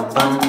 bum bum.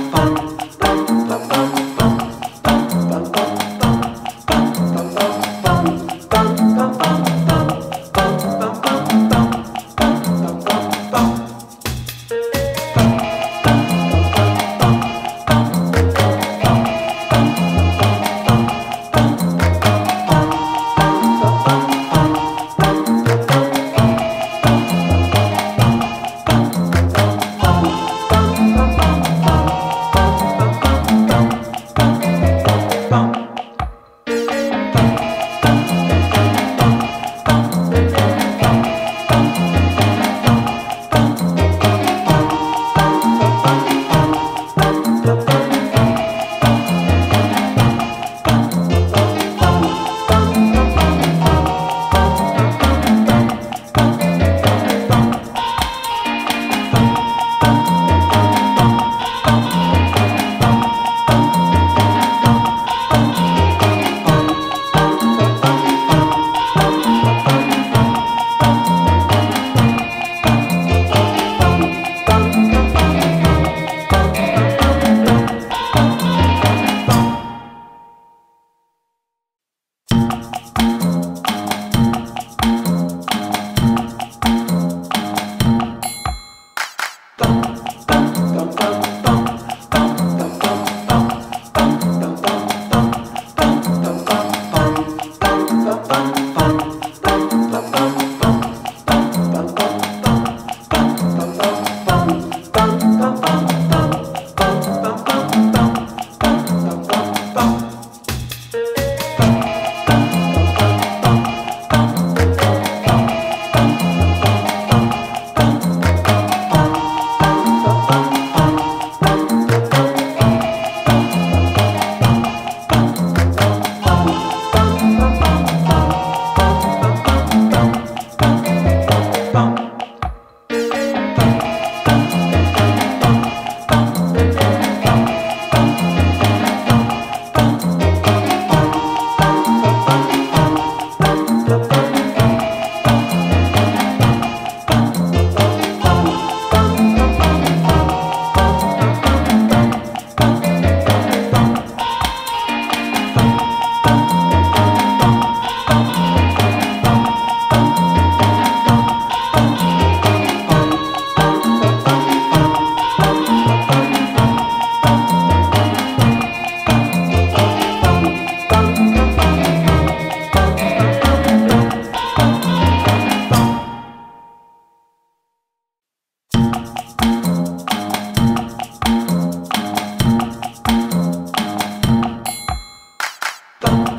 딱.